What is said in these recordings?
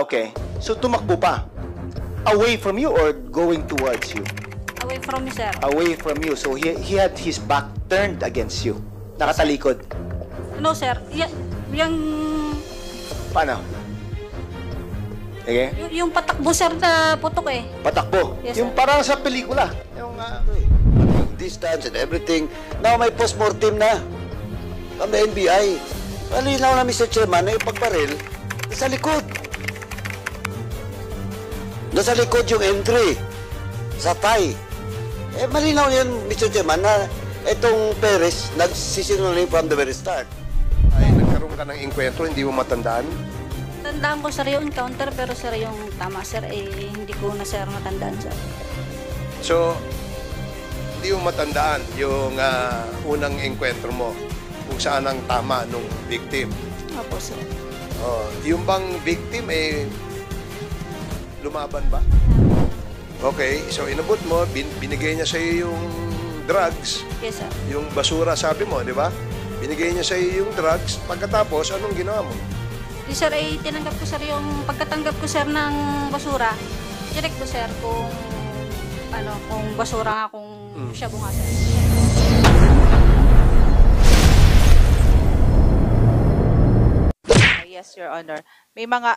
Okay. So tumakbo pa. Away from you or going towards you? Away from me, sir. Away from you. So he, he had his back turned against you. Nakatalikod. No, sir. Y- yung, Paano? Okay? yung, yung patakbo, sir, na putok eh. Patakbo. Yes, yung sir. parang sa pelikula. Yung ah, distance and everything. Now may post-mortem na. From the NBI. Malinaw na Mr. Chairman na yung pagbaril nasa likod. Nasa likod yung entry. Sa tie. Eh malinaw yan Mr. Chairman na itong Perez nagsisinungaling from the very start. Ay, nagkaroon ka ng inkwentro, hindi mo matandaan? Tandaan ko, sir, yung encounter, pero sir, yung tama, sir, eh, hindi ko na, sir, matandaan, sir. So, hindi mo matandaan yung ah, unang enkwentro mo kung saan ang tama nung victim. Opo, sir. Oh, yung bang victim eh lumaban ba? Okay, so inabot mo, bin, binigay niya sa iyo yung drugs, Yes, sir. yung basura sabi mo, di ba? Binigay niya sa iyo yung drugs. Pagkatapos, anong ginawa mo? Di, sir, eh, tinanggap ko, sir, yung pagkatanggap ko, sir, ng basura. Check ko, sir, kung, ano, kung basura nga, kung siya bunga, sir. Yes, Your Honor. May mga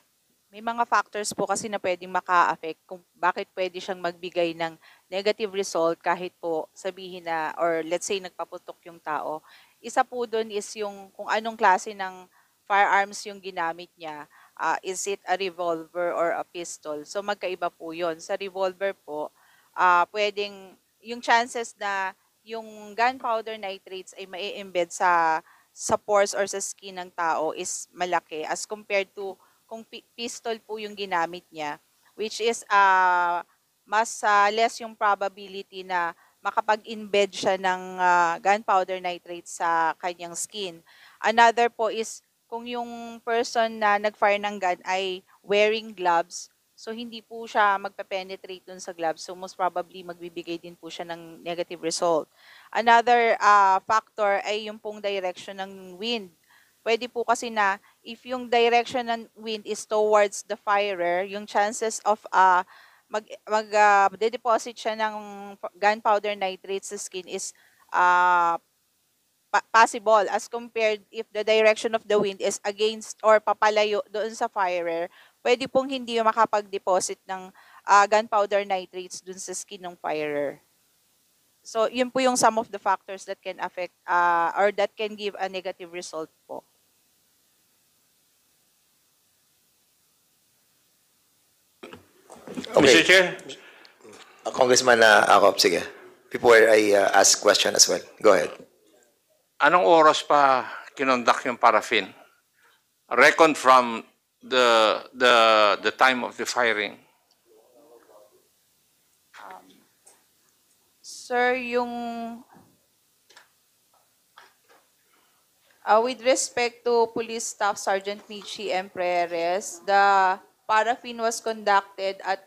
may mga factors po kasi na pwedeng maka-affect kung bakit pwede siyang magbigay ng negative result kahit po sabihin na or let's say nagpaputok yung tao. Isa po doon is yung kung anong klase ng firearms yung ginamit niya. Ah, is it a revolver or a pistol? So magkaiba po 'yon. Sa revolver po, ah pwedeng yung chances na yung gunpowder nitrates ay mai-embed sa sa pores or sa skin ng tao is malaki as compared to kung pi- pistol po yung ginamit niya which is uh, mas ah, less yung probability na makapag-embed siya ng ah, gunpowder nitrate sa kanyang skin. Another po is kung yung person na nag-fire ng gun ay wearing gloves, so hindi po siya magpe-penetrate dun sa gloves. So most probably magbibigay din po siya ng negative result. Another ah, factor ay yung pong direction ng wind. Pwede po kasi na if yung direction ng wind is towards the firer, yung chances of uh, mag, mag ah, de-deposit siya ng gunpowder nitrate sa skin is uh, pa- possible as compared if the direction of the wind is against or papalayo doon sa firer, pwede pong hindi makapag-deposit ng ah, gunpowder nitrates doon sa skin ng firer. So, yun po yung some of the factors that can affect uh, or that can give a negative result po. Okay. Mr. Chair, Uh, Congressman uh, Acop, sige. Before I uh, ask question as well. Go ahead. anong oras pa kinondak yung paraffin? Reckon from the the the time of the firing. Sir, yung uh, with respect to Police Staff Sergeant Michi M. Perez, the paraffin was conducted at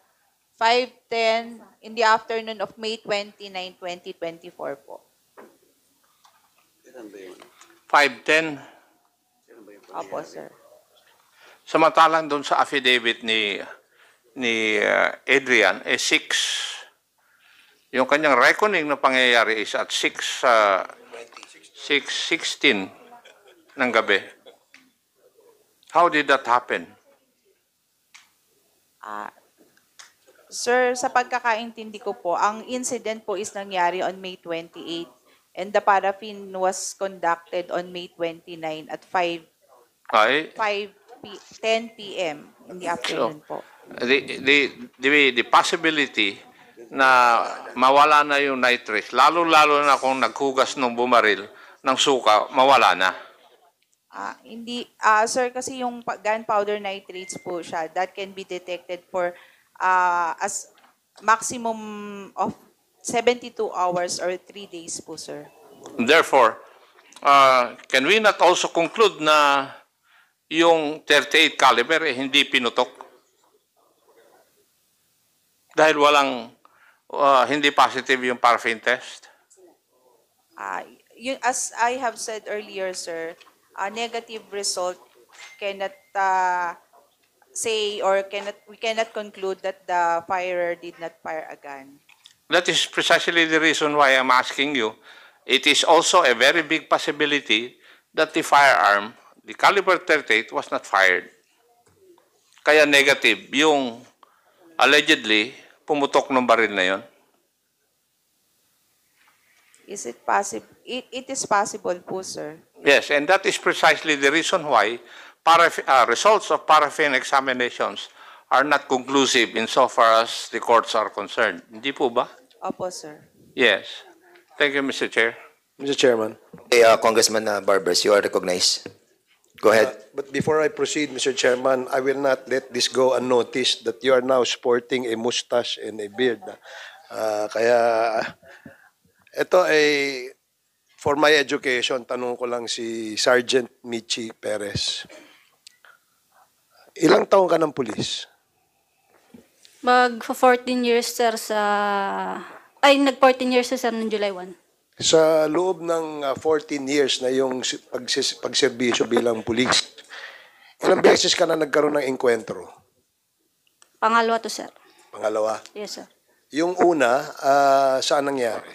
5.10 in the afternoon of May 29, 2024 po. 510. Apo, sir. Samantalang doon sa affidavit ni ni uh, Adrian, eh 6. Yung kanyang reckoning na pangyayari is at 6 uh, 6.16 ng gabi. How did that happen? Ah, sir, sa pagkakaintindi ko po, ang incident po is nangyari on May 28 and the paraffin was conducted on May 29 at 5 Ay, 5 p 10 p.m. in the afternoon po. the, the, the, the possibility na mawala na yung nitrates, lalo-lalo na kung naghugas ng bumaril ng suka, mawala na. Ah, hindi ah sir kasi yung pa- gunpowder nitrates po siya that can be detected for ah as maximum of 72 hours or 3 days po sir. Therefore, uh, can we not also conclude na yung 38 caliber eh, hindi pinutok? Dahil walang, uh, hindi positive yung paraffin test? Yun, as I have said earlier, sir, a negative result cannot uh, say or cannot we cannot conclude that the firer did not fire a gun. That is precisely the reason why I'm asking you. It is also a very big possibility that the firearm, the caliber 38, was not fired. Kaya negative yung allegedly pumutok ng baril na yon. Is it possible? It, it is possible po, sir. Yes, and that is precisely the reason why paraf- uh, results of paraffin examinations are not conclusive insofar as the courts are concerned. Hindi po ba? Opo, sir. Yes. Thank you, Mr. Chair. Mr. Chairman. Okay, uh, Congressman uh, Barbers, you are recognized. Go ahead. But before I proceed, Mr. Chairman, I will not let this go unnoticed that you are now sporting a mustache and a beard. Ah, kaya ito ay for my education, tanong ko lang si Sergeant Michi Perez. Ilang taong ka ng pulis? Mag 14 years sir sa ay nag 14 years sir ng July 1. Sa loob ng ah, 14 years na yung si- pagsis- pagserbisyo bilang pulis, ilang beses ka na nagkaroon ng enkwentro? Pangalawa to sir. Pangalawa. Yes sir. Yung una, ah, saan nangyari?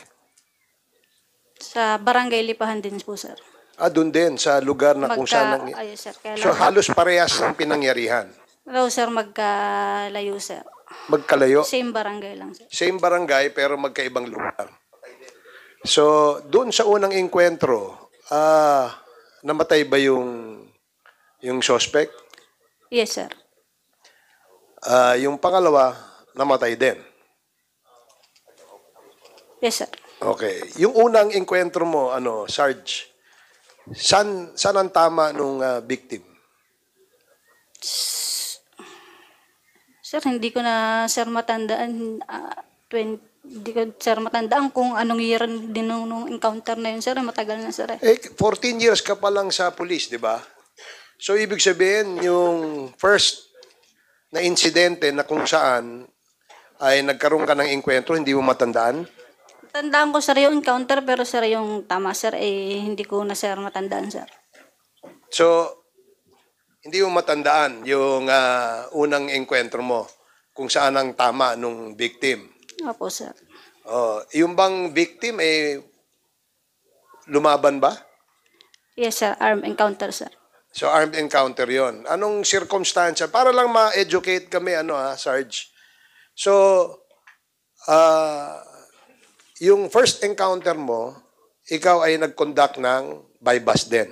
Sa barangay Lipahan din po sir. Ah, doon din, sa lugar na kung saan nangyari. ayun sir. Kaya So halos parehas ng pinangyarihan. Raw sir magkalayo sir. Magkalayo. Same barangay lang sir. Same barangay pero magkaibang lugar. So, doon sa unang enkwentro, ah, namatay ba yung yung suspect? Yes sir. Ah, yung pangalawa, namatay din. Yes sir. Okay. Yung unang enkwentro mo, ano, Sarge, san, san ang tama nung ah, victim? Sir, hindi ko na sir matandaan ah, 20 hindi ko sir matandaan kung anong year din nung, nung encounter na yun sir. Matagal na sir eh. Eh, 14 years ka pa lang sa police, di ba? So, ibig sabihin, yung first na insidente na kung saan ay nagkaroon ka ng enkwentro, hindi mo matandaan? Tandaan ko sir yung encounter pero sir yung tama sir eh hindi ko na sir matandaan sir. So, hindi mo matandaan yung ah, unang enkwentro mo kung saan ang tama nung victim. Opo sir. Oh, yung bang victim eh lumaban ba? Yes sir, armed encounter sir. So armed encounter 'yon. Anong circumstance para lang ma-educate kami ano ha, Sarge. So ah yung first encounter mo, ikaw ay nag-conduct ng bypass din.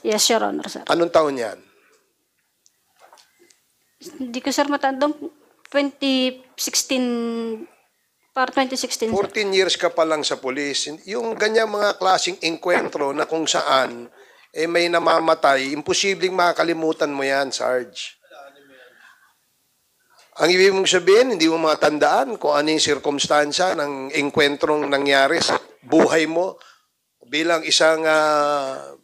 Yes, Your Honor, sir. Anong taon 'yan? Hindi ko, sir, matandang 2016, para 2016, sir. 14 years ka pa lang sa pulis. Yung ganyang mga klaseng enkwentro na kung saan eh may namamatay, imposibleng makakalimutan mo yan, Sarge. Ang ibig mong sabihin, hindi mo matandaan kung ano yung sirkumstansya ng engkwentrong nangyari sa buhay mo bilang isang ah,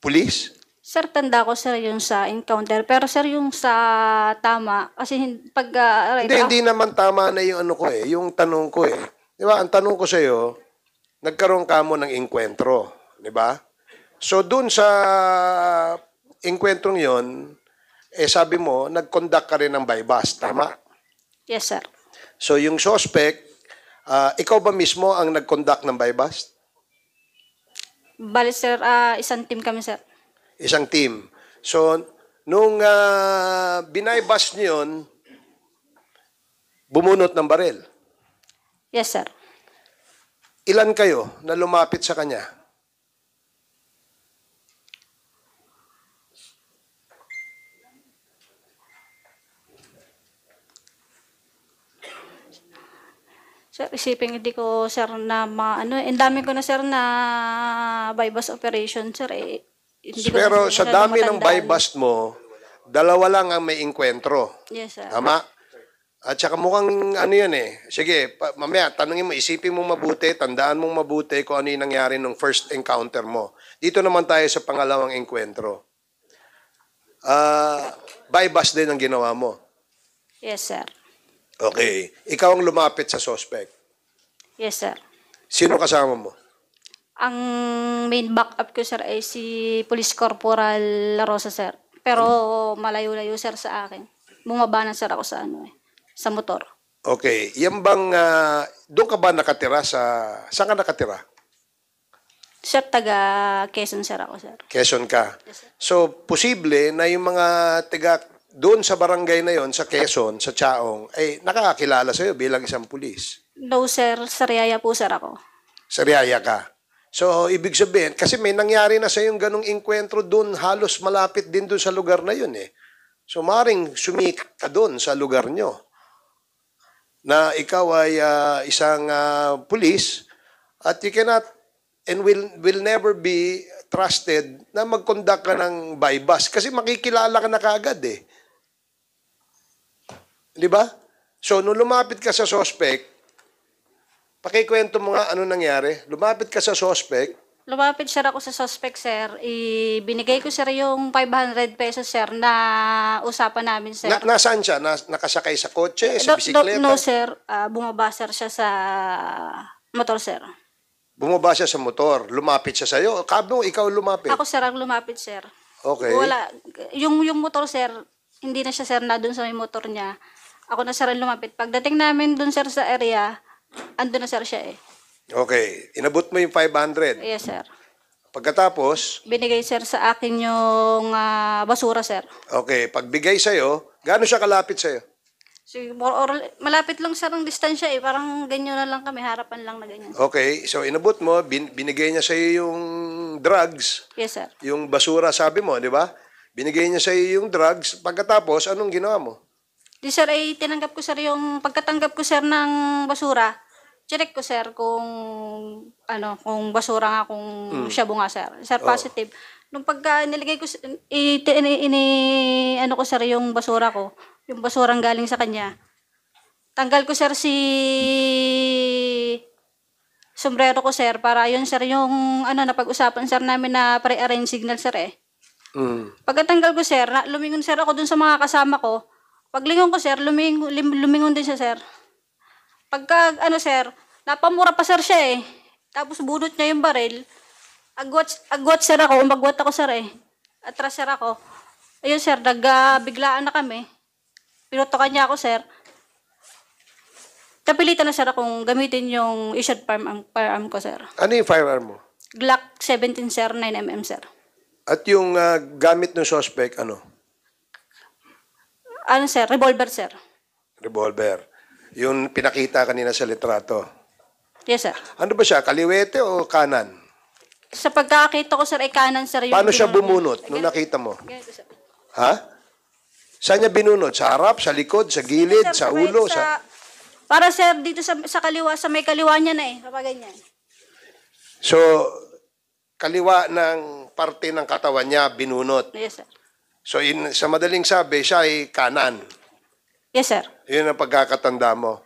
pulis. Sir, tanda ko, sir, yung sa encounter. Pero, sir, yung sa tama, kasi pag, right, Hindi, ah, hindi naman tama na yung ano ko eh, yung tanong ko eh. Di ba, ang tanong ko sa'yo, nagkaroon ka mo ng enkwentro, di ba? So, dun sa enkwentrong yon, eh sabi mo, nag-conduct ka rin ng bypass, tama? yes, sir. So, yung suspect, ah, ikaw ba mismo ang nag-conduct ng bypass? Bali, sir, ah, isang team kami, sir. Isang team. So, nung uh, binaybas niyo yun, bumunot ng baril. Yes, sir. Ilan kayo na lumapit sa kanya? Sir, isipin hindi ko, sir, na mga, ano, eh, ang dami ko na, sir, na bypass operation, sir, eh. Hindi ko na, Pero sir, sa dami ng matandaan. bypass mo, dalawa lang ang may enkwentro. Yes, sir. Tama? At saka mukhang ano yan eh. Sige, pa, mamaya tanungin mo, isipin mo mabuti, tandaan mong mabuti kung ano yung nangyari nung first encounter mo. Dito naman tayo sa pangalawang enkwentro. Ah, bypass din ang ginawa mo. Yes, sir. Okay. Ikaw ang lumapit sa suspect. Yes, sir. Sino kasama mo? Ang main backup ko, sir, ay si Police Corporal La Rosa, sir. Pero malayo-layo sir sa akin. Bumaba na sir ako sa ano eh, sa motor. Okay, yan bang, ah, doon ka ba nakatira sa, saan ka nakatira? Sir, taga Quezon sir ako sir. Quezon ka. So, posible na yung mga tiga doon sa barangay na yon sa Quezon, sa Chaong, ay nakakakilala sa'yo bilang isang pulis. No sir, sa Riyaya po sir ako. Sariaya ka. So, ibig sabihin, kasi may nangyari na sa yung ganong inkwentro doon, halos malapit din doon sa lugar na yun eh. So, maring sumikap ka doon sa lugar nyo na ikaw ay ah, isang ah, pulis at you cannot and will will never be trusted na mag-conduct ka ng bypass kasi makikilala ka na kaagad eh. Di ba? So, nung lumapit ka sa suspect, pakikwento mo nga ano nangyari. Lumapit ka sa suspect, Lumapit sir ako sa suspect sir. Ibinigay ko sir yung 500 pesos sir na usapan namin sir. na, nasaan siya? Na, nakasakay sa kotse, sa Do- do- bisikleta? no sir, Ah, bumaba sir siya sa motor sir. Bumaba siya sa motor, lumapit siya sa'yo. Kabo, ikaw lumapit. Ako sir ang lumapit sir. Okay. Wala. Yung, yung motor, sir, hindi na siya, sir, na dun sa may motor niya. Ako na, sir, ang lumapit. Pagdating namin dun, sir, sa area, ando na, sir, siya eh. Okay. Inabot mo yung 500. Yes, sir. Pagkatapos, Binigay, sir, sa akin yung ah, basura, sir. okay, pagbigay sa'yo, gaano siya kalapit sa'yo? So, more or, malapit lang, sir, ang distansya eh. Parang ganyan na lang kami, harapan lang na ganyan. Okay, so inabot mo, bin, binigay niya sa'yo yung drugs, Yes, sir. yung basura, sabi mo, di ba? Binigay niya sa'yo yung drugs. Pagkatapos, anong ginawa mo? Di, sir, ay tinanggap ko, sir, yung pagkatanggap ko, sir, ng basura, check ko, sir, kung, ano, kung basura nga, kung shabu nga, sir. Sir, positive. Nung pagka nilagay ko, s- i, ini, ini, ano ko, sir, yung basura ko, yung basurang galing sa kanya, tanggal ko, sir, si sombrero ko, sir, para yun, sir, yung, ano, napag-usapan, sir, namin na pre-arrange signal, sir, eh. Mm. Pagkatanggal ko, sir, na, lumingon, sir, ako dun sa mga kasama ko. Paglingon ko, sir, lumingon, lumingon din siya, sir. Pagka, ano, sir, napamura pa, sir, siya, eh. Tapos bunot niya yung baril. Agwat, agwat, sir, ako. Umagwat ako, sir, eh. Atras, sir, ako. Ayun, sir, nagbiglaan na kami. Pinutokan niya ako, sir. Napilitan na, sir, akong gamitin yung issued firearm, firearm ko, sir. Ano yung firearm mo? Glock 17, sir, 9mm, sir. At yung ah, gamit ng suspect, ano? Ano, sir? Revolver, sir. Revolver. Yung pinakita kanina sa litrato. Yes, sir. Ano ba siya? Kaliwete o kanan? Sa pagkakita ko, sir, ay kanan, sir. Yung Paano siya binunot bumunot nung nakita mo? Ganito, sir. Ha? Saan niya binunot? Sa harap, sa likod, sa gilid, Sir, sa may- ulo? Sa... Para, sir, dito sa, sa kaliwa, sa may kaliwa niya na eh. Kapag ganyan. So, kaliwa ng parte ng katawan niya, binunot. Yes, sir. So, in, sa madaling sabi, siya ay kanan. Yes, sir. Yun ang pagkakatanda mo.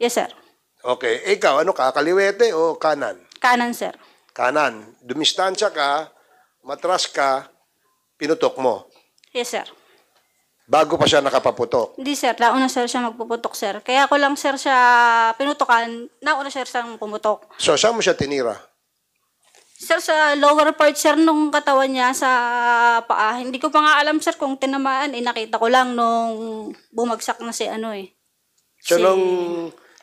Yes, sir. Okay. Ikaw, ano ka? Kaliwete o kanan? Kanan, sir. Kanan. Dumistansya ka, matras ka, pinutok mo. Yes, sir. Bago pa siya nakapaputok. Hindi, sir. Nauna, sir, siya magpuputok, sir. Kaya ko lang, sir, siya pinutokan. Nauna, sir, siyang pumutok. So, saan mo siya tinira? Sir, sa lower part, sir, nung katawan niya sa paa. Hindi ko pa nga alam, sir, kung tinamaan. Eh, nakita ko lang nung bumagsak na si ano eh. So, Si- nung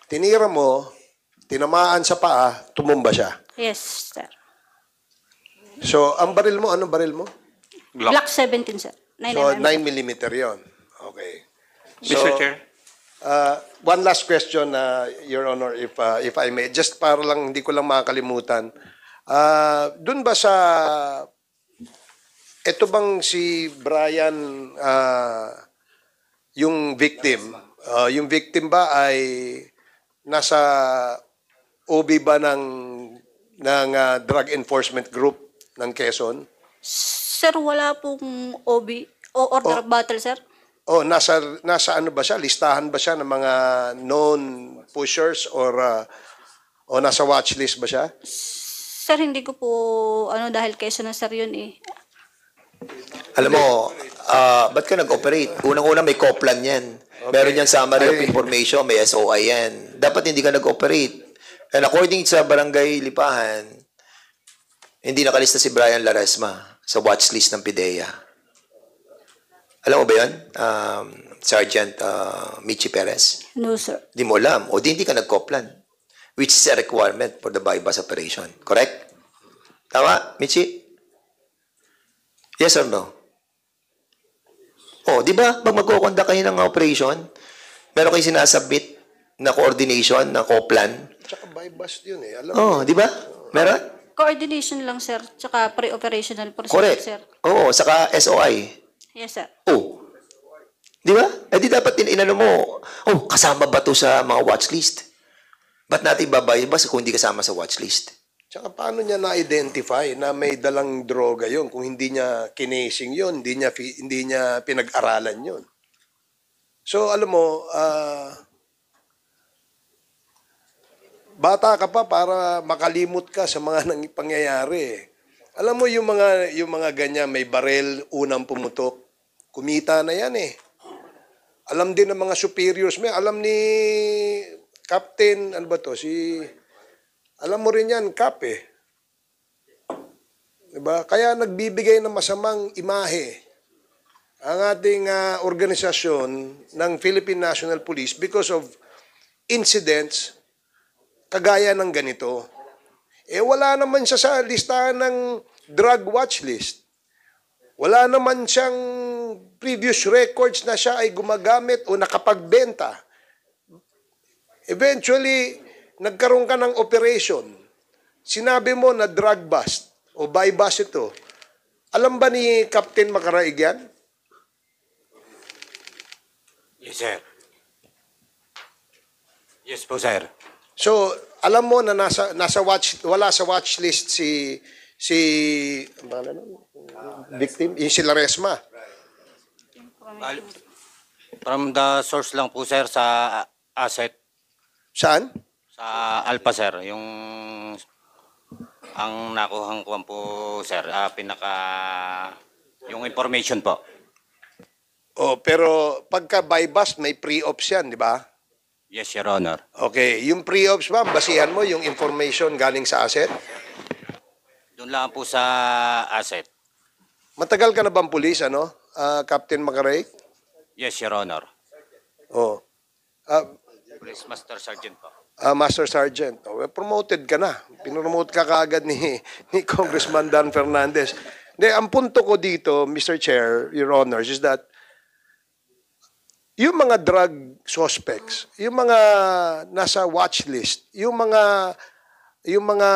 tinira mo, tinamaan sa paa, tumumba siya. Yes, sir. So, ang baril mo, anong baril mo? Glock. Glock 17, sir. 9 So, mm. 9 millimeter yon. Okay. Mr. Chair. Uh, one last question, uh, Your Honor, if uh, if I may. Just para lang, hindi ko lang makakalimutan. Uh, Doon ba sa... Ito bang si Brian, uh, yung victim, uh, yung victim ba ay nasa OB ba ng, ng uh, Drug Enforcement Group ng Quezon? Sir, wala pong OB o order of battle, sir. Oh, nasa nasa ano ba siya? Listahan ba siya ng mga known pushers or uh, o nasa watch list ba siya? Sir, hindi ko po, ano, dahil keso na sir yun eh. Alam mo, ah, ba't ka nag-operate? Unang-una may COPLAN yan. Meron yan summary of information, may SOI yan. Dapat hindi ka nag-operate. And according sa Barangay Lipahan, hindi nakalista si Brian Laresma sa watch list ng PIDEA. Alam mo ba yun? Um, Sergeant uh, Michi Perez? No, sir. Di mo alam. O di hindi ka nag-coplan. Which is a requirement for the bypass operation. Correct? Tama, Michi? Yes or no? Oh, di ba? Pag magkukonda kayo ng operation, meron kayo sinasubmit na coordination, na coplan. Tsaka bypass yun eh. Alam Oh, di ba? Meron? Coordination lang, sir. Tsaka pre-operational procedure, Correct. sir. Oo, saka SOI. Yes, sir. Oh. Di ba? Eh di dapat din inano mo, oh, kasama ba to sa mga watch list? Ba't natin babayabas kung hindi kasama sa watch list? Tsaka paano niya na-identify na may dalang droga yon kung hindi niya kinasing yon, hindi niya hindi niya pinag-aralan yon. So alam mo, ah, bata ka pa para makalimot ka sa mga nang pangyayari. Alam mo yung mga yung mga ganyan may barel unang pumutok. Kumita na yan eh. Alam din ng mga superiors may alam ni Captain ano ba to si alam mo rin yan, Kap eh. Diba? Kaya nagbibigay ng masamang imahe ang ating ah, organisasyon ng Philippine National Police because of incidents kagaya ng ganito. Eh wala naman siya sa listahan ng drug watch list. Wala naman siyang previous records na siya ay gumagamit o nakapagbenta. Eventually, nagkaroon ka ng operation. Sinabi mo na drug bust o buy bust ito. Alam ba ni Captain Makaraig yan? Yes, sir. Yes po, sir. So, alam mo na nasa nasa watch wala sa watch list si si nun? victim, yung si Laresma. From the source lang po, sir, sa asset Saan? sa Alpha, sir. Yung ang nakuhang kuwan po, sir, ah, pinaka yung information po. Oh, pero pagka buy bust may pre-ops yan, di ba? Yes, Your Honor. Okay, yung pre-ops ba, basihan mo yung information galing sa asset? Doon lang po sa asset. Matagal ka na bang pulis, ano? Ah, Captain Makaray? Yes, Your Honor. Oh. Ah, Police Master Sergeant po. Ah, Master Sergeant. Oh, well, promoted ka na. Pinromote ka kaagad ni, ni Congressman Dan Fernandez. De, ang punto ko dito, Mr. Chair, Your Honors, is that yung mga drug suspects, yung mga nasa watch list, yung mga yung mga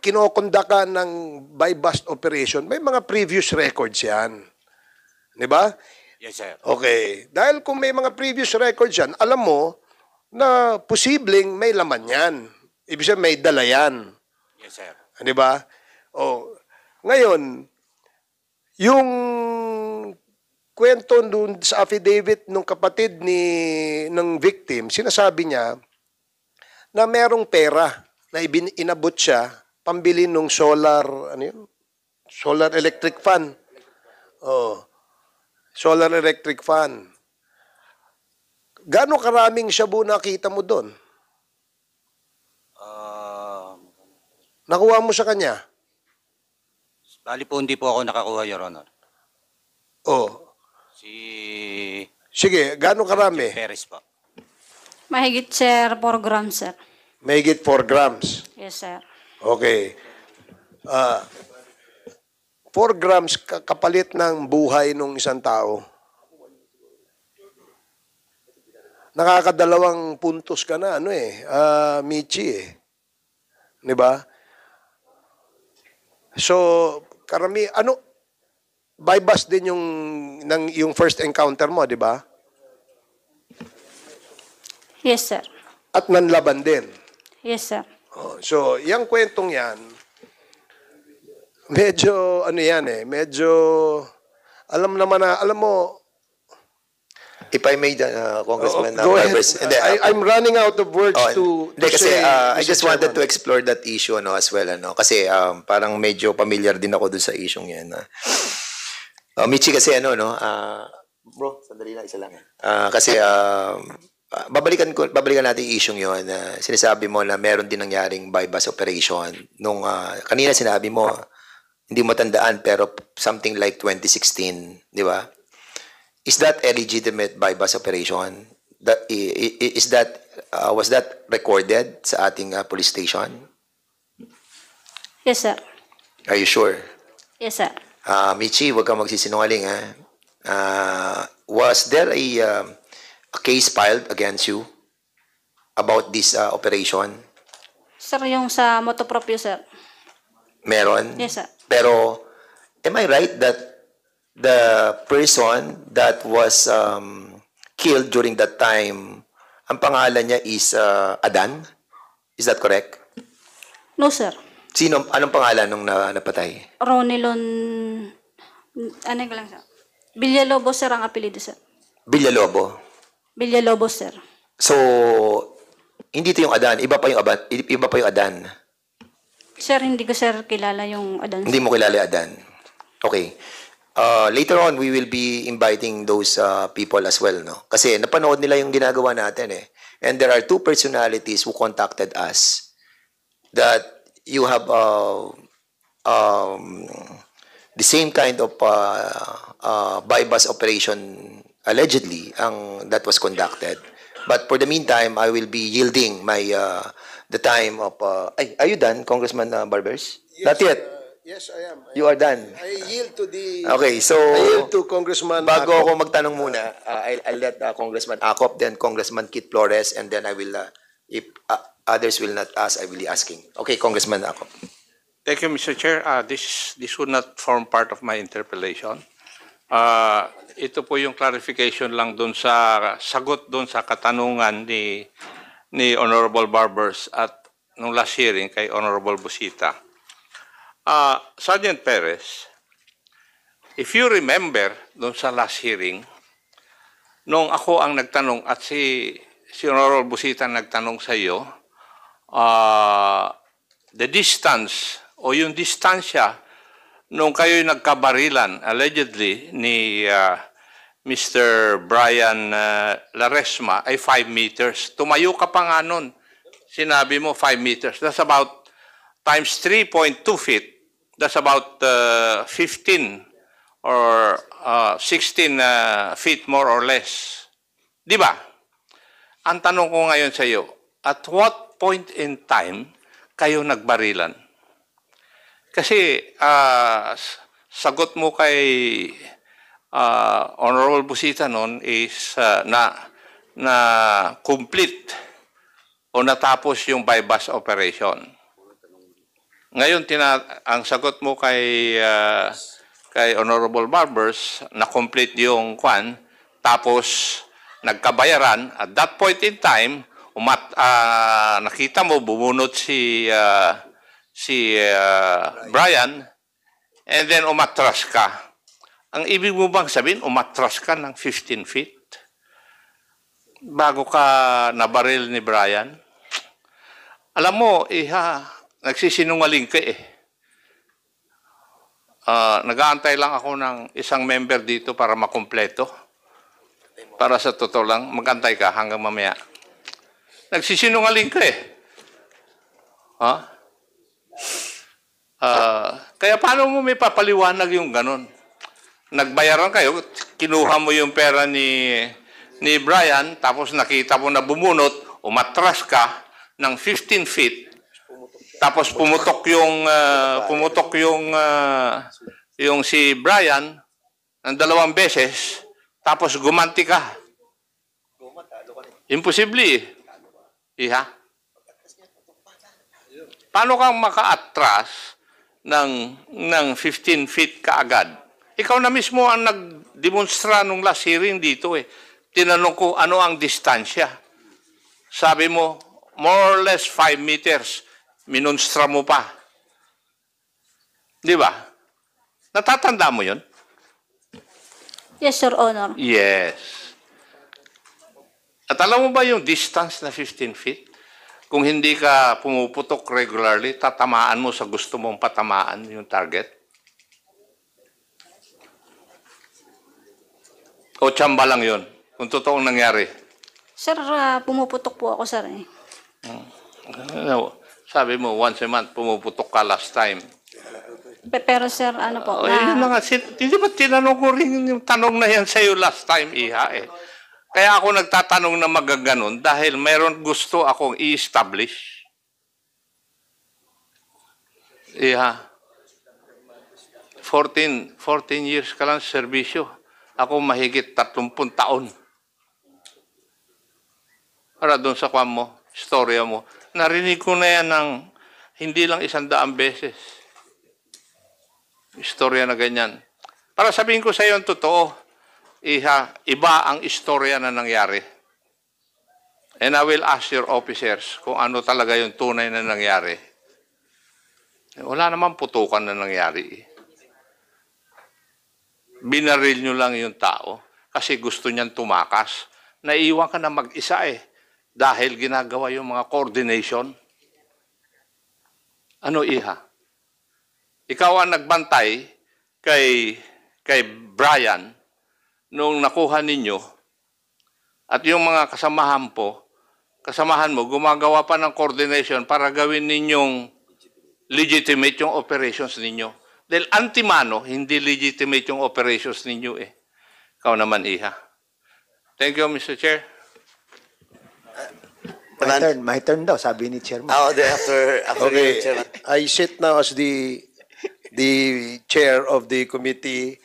kinokondakan ng buy bust operation, may mga previous records yan. 'Di ba? Yes, sir. Okay. Dahil kung may mga previous records yan, alam mo na posibleng may laman yan. Ibig sabihin may dala yan. Yes, sir. Di ba? O, ngayon, yung kwento dun sa affidavit ng kapatid ni ng victim, sinasabi niya na merong pera na ibin, inabot siya pambili ng solar, ano yun? Solar electric fan. Oh. Solar electric fan. Gano'ng karaming shabu nakita mo doon? Ah, Nakuha mo sa kanya? bali po, hindi po ako nakakuha, Your Honor. Oh. Si Sige, gano'ng karami? Perez po. Mahigit, sir, 4 grams, sir. Mahigit 4 grams. Yes, sir. Okay. Ah, 4 grams ka- kapalit ng buhay ng isang tao. Nakakadalawang puntos ka na, ano eh, ah, Michi eh. Ba? So, karami, ano, by bus din yung, ng, yung first encounter mo, di ba? Yes, sir. At nanlaban din. Yes, sir. Oh, so, yung kwentong yan, medyo, ano yan eh, medyo, alam naman na, alam mo, If I may, uh, Congressman oh, go uh, ahead. Pebres, hindi, I, uh, I'm running out of words Oh, to, to kasi say, uh, I just wanted to explore that issue ano as well ano kasi um, parang medyo familiar din ako dun sa issue yan. Uh, uh, Michi kasi ano no ah, bro sandali lang isa lang. Ah, kasi ah, babalikan ko babalikan natin yung issue yon na sinasabi mo na meron din nangyaring bus operation nung ah, kanina sinabi mo hindi mo tandaan pero something like 2016, di ba? Is that a legitimate bypass operation? That, is that, uh, was that recorded sa ating uh, police station? Yes, sir. Are you sure? Yes, sir. Ah, Michi, huwag kang magsisinungaling ha. Ah, was there a, um, a case filed against you about this uh, operation? Sir, yung sa motopropyo, sir. Meron? Yes, sir. Pero, am I right that the person that was um, killed during that time, ang pangalan niya is uh, Adan? Is that correct? No, sir. Sino, anong pangalan nung na, napatay? Ronilon... Ano ko lang, sir? Villalobos, sir, ang apelido, sir. Villalobo. Villalobos, sir. So, hindi to yung Adan. Iba pa yung Adan. Iba pa yung Adan. Sir, hindi ko, sir, kilala yung Adan. Hindi mo kilala yung Adan. Okay. Uh, later on, we will be inviting those uh, people as well, no? Kasi napanood nila yung ginagawa natin eh. And there are two personalities who contacted us that you have uh, um, the same kind of uh, uh, bypass operation allegedly ang that was conducted. But for the meantime, I will be yielding my uh, the time of uh, ay, are you done, Congressman uh, Barbers? Not yet. Yes, I am. You are done. I yield to the... Okay, so I yield to Congressman bago Ako. ako magtanong muna, uh, I'll, I'll let uh, Congressman Acop, then Congressman Kit Flores, and then I will, uh, if uh, others will not ask, I will be asking. Okay, Congressman Acop. Thank you, Mr. Chair. Uh, this, this would not form part of my interpellation. Uh, ito po yung clarification lang doon sa sagot doon sa katanungan ni ni Honorable Barbers at nung last hearing kay Honorable Busita. Uh, Sergeant Perez, if you remember doon sa last hearing, nung ako ang nagtanong at si, si Honorable Busita nagtanong sa iyo, uh, the distance o yung distansya nung kayo nagkabarilan allegedly ni uh, Mr. Brian uh, Laresma ay 5 meters. Tumayo ka pa nga nun. Sinabi mo 5 meters. That's about times 3.2 feet. That's about uh, 15 or uh, 16 uh, feet more or less. Di ba? Ang tanong ko ngayon sa iyo, at what point in time kayo nagbarilan? Kasi s- sagot mo kay ah, Honorable Busita noon is ah, na na complete o natapos yung bypass operation. Ngayon tina ang sagot mo kay ah, kay Honorable Barbers na complete yung kwan tapos nagkabayaran at that point in time umat ah, nakita mo bumunot si ah, si ah, Brian and then umatras ka. Ang ibig mo bang sabihin, umatras ka ng 15 feet? Bago ka nabaril ni Brian? Alam mo, iha, nagsisinungaling ka eh. Ah, nag-aantay lang ako ng isang member dito para makumpleto. Para sa totoo lang, magantay ka hanggang mamaya. Nagsisinungaling ka eh. Ha? Ah, kaya paano mo may papaliwanag yung ganun? Nagbayaran kayo, kinuha mo yung pera ni ni Brian, tapos nakita mo na bumunot, umatras ka ng 15 feet, tapos pumutok yung ah, pumutok yung ah, yung si Brian ng dalawang beses, tapos gumanti ka. Imposible eh. Iha? Paano kang maka-atras ng, ng 15 feet kaagad? Ikaw na mismo ang nag-demonstra nung last hearing dito eh. Tinanong ko ano ang distansya. Sabi mo, more or less 5 meters. Minonstra mo pa. Di ba? Natatanda mo yon? Yes, Your Honor. Yes. At alam mo ba yung distance na 15 feet? Kung hindi ka pumuputok regularly, tatamaan mo sa gusto mong patamaan yung target? O tsamba lang yun? Kung totoong nangyari. Sir, ah, pumuputok po ako, sir. Eh. Ano, sabi mo, once a month, pumuputok ka last time. Pe- Pero sir, ano po, Oh, yun na nga. Sin- Hindi ba tinanong ko rin yung tanong na yan sa'yo last time, Iha eh. Kaya ako nagtatanong na magaganon dahil meron gusto akong i-establish. Iha. 14, 14 years ka lang sa serbisyo. Ako mahigit 30 taon. Para doon sa kwan mo, storya mo. Narinig ko na yan ng hindi lang isang daang beses istorya na ganyan. Para sabihin ko sa iyo ang totoo, iha, iba ang istorya na nangyari. And I will ask your officers kung ano talaga yung tunay na nangyari. Wala naman putukan na nangyari. Binaril nyo lang yung tao kasi gusto niyan tumakas. Naiwan ka na mag-isa eh dahil ginagawa yung mga coordination. Ano iha? Ikaw ang nagbantay kay kay Brian nung nakuha ninyo at yung mga kasamahan po, kasamahan mo, gumagawa pa ng coordination para gawin ninyong legitimate yung operations ninyo. Dahil antimano, hindi legitimate yung operations ninyo eh. Ikaw naman, Iha. Thank you, Mr. Chair. My turn, my turn daw, sabi ni Chairman. Oh, the after, after Okay, the chairman. I sit now as the the chair of the committee.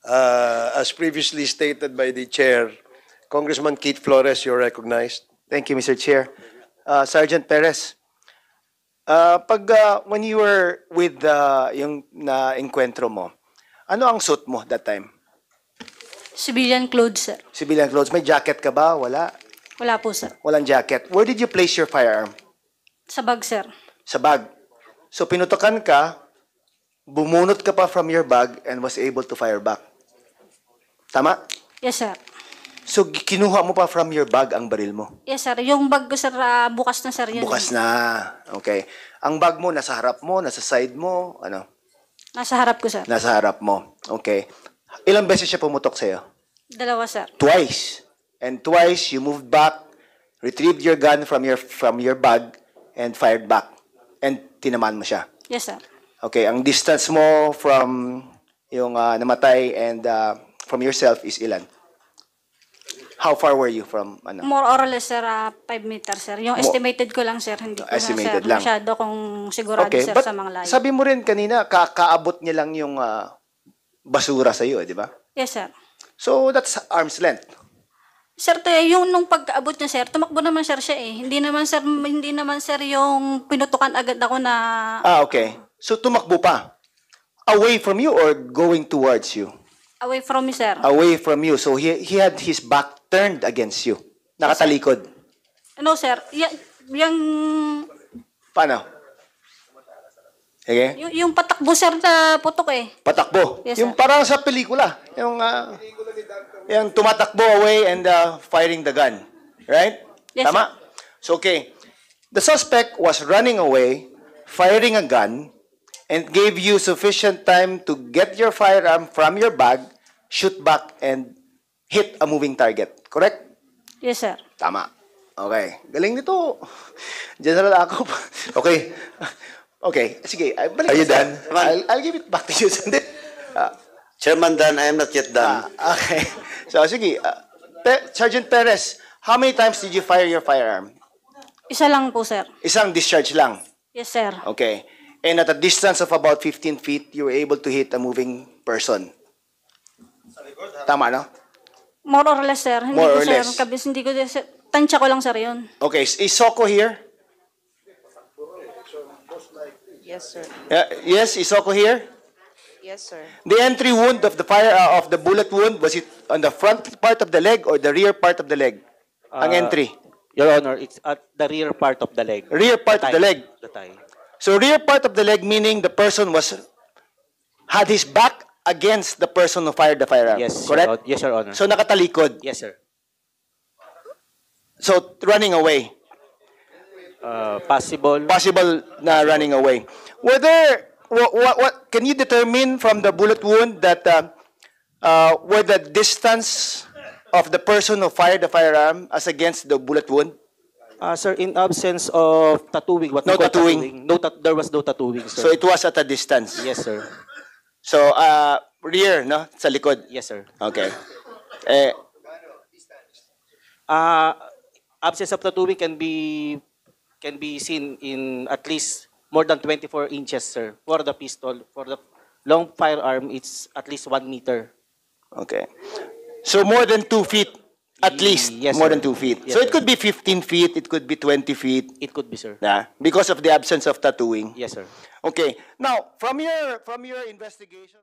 Uh, as previously stated by the chair, Congressman Keith Flores, you're recognized. Thank you, Mr. Chair. Uh, Sergeant Perez, uh, pag uh, when you were with uh, yung na encuentro mo, ano ang suit mo that time? civilian clothes, sir. Civilian clothes. May jacket ka ba? Wala. Wala po, sir. Walang jacket. Where did you place your firearm? Sa bag, sir. Sa bag. So pinutokan ka, bumunot ka pa from your bag and was able to fire back. Tama? Yes, sir. So kinuha mo pa from your bag ang baril mo. Yes, sir. Yung bag ko, sir, ah, bukas na, sir. Yun. Bukas na. Okay. Ang bag mo nasa harap mo, nasa side mo, ano? Nasa harap ko, sir. Nasa harap mo. Okay. Ilang beses siya pumutok sa'yo? Dalawa, sir. Twice. And twice you moved back, retrieved your gun from your from your bag and fired back. And tinamaan mo siya. Yes, sir. Okay, ang distance mo from yung ah, namatay and ah, from yourself is ilan? How far were you from ano? More or less, sir, 5 meters, sir. Yung Mo- estimated ko lang, sir. Hindi ko Estimated na, lang. sir, masyado kung sigurado, Okay, sir, but sa mga layo. sabi mo rin kanina, ka kaabot niya lang yung ah, basura sa iyo, di ba? Yes, sir. So that's arm's length. Sir, to, yung nung pagkaabot niya, sir, tumakbo naman, sir, siya eh. Hindi naman, sir, hindi naman, sir, yung pinutukan agad ako na... Ah, okay. So tumakbo pa. Away from you or going towards you? Away from me, sir. Away from you. So he he had his back turned against you. Nakatalikod. No, sir. Y- yung, Paano? Okay? yung, yung patakbo, sir, na putok eh. Patakbo. Yes, yung sir. parang sa pelikula. Yung, ah, yung tumatakbo away and ah, firing the gun. Right? Yes, Tama? So, okay. The suspect was running away, firing a gun, and gave you sufficient time to get your firearm from your bag, shoot back, and hit a moving target. Correct? Yes, sir. Tama. Okay. Galing nito. General ako. okay. Okay. Sige. ay, Balik Are you done? I'll, I'll give it back to you. Sandali. Ah, Chairman Dan, I am not yet done. ah, okay. So, sige. ah, Pe- Sergeant Perez, how many times did you fire your firearm? Isa lang po, sir. Isang discharge lang. Yes, sir. Okay. And at a distance of about 15 feet, you were able to hit a moving person. Tama, no? More or less, sir. Hindi More ko, or sir, less. kabis, hindi ko, sir, tansya ko lang, sir, yun. Okay. Is Soko here? Yes, sir. Yeah, yes, Isoko here? Yes, sir. The entry wound of the fire uh, of the bullet wound was it on the front part of the leg or the rear part of the leg? Ang Uh, entry. Your Honor, it's at the rear part of the leg. Rear part of the leg. The thigh. So rear part of the leg meaning the person was had his back against the person who fired the firearm. Yes, Your correct? Hon- yes, Your Honor. So nakatalikod. Yes, sir. So running away. Uh, possible. Possible na running away. Were there what, what, what can you determine from the bullet wound that uh, uh, were the distance of the person who fired the firearm as against the bullet wound? Uh, sir, in absence of tattooing, what No call tattooing. no tat- there was no tattooing, sir. So it was at a distance. yes, sir. So, uh, rear, no? Sa likod. Yes, sir. Okay. Eh, Uh, absence of tattooing can be can be seen in at least more than 24 inches, sir. For the pistol, for the long firearm, it's at least one meter. okay. So more than two feet, at least. yes, more sir. than two feet. Yes, so it sir. could be 15 feet, it could be 20 feet. It could be, sir. Yeah, because of the absence of tattooing. Yes, sir. Okay. Now, from your from your investigation.